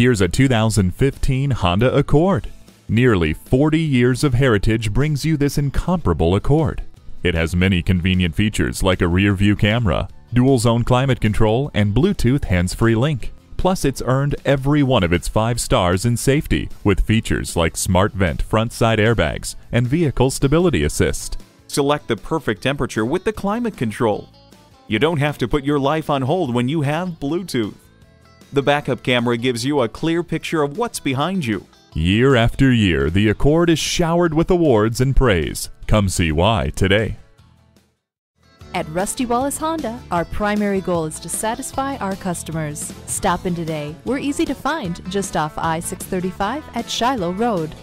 Here's a 2015 Honda Accord. Nearly 40 years of heritage brings you this incomparable Accord. It has many convenient features like a rear view camera, dual zone climate control, and Bluetooth hands-free link. Plus, it's earned every one of its five stars in safety with features like smart vent front side airbags and vehicle stability assist. Select the perfect temperature with the climate control. You don't have to put your life on hold when you have Bluetooth. The backup camera gives you a clear picture of what's behind you. Year after year, the Accord is showered with awards and praise. Come see why today. At Rusty Wallis Honda, our primary goal is to satisfy our customers. Stop in today. We're easy to find just off I 635 at Shiloh Road.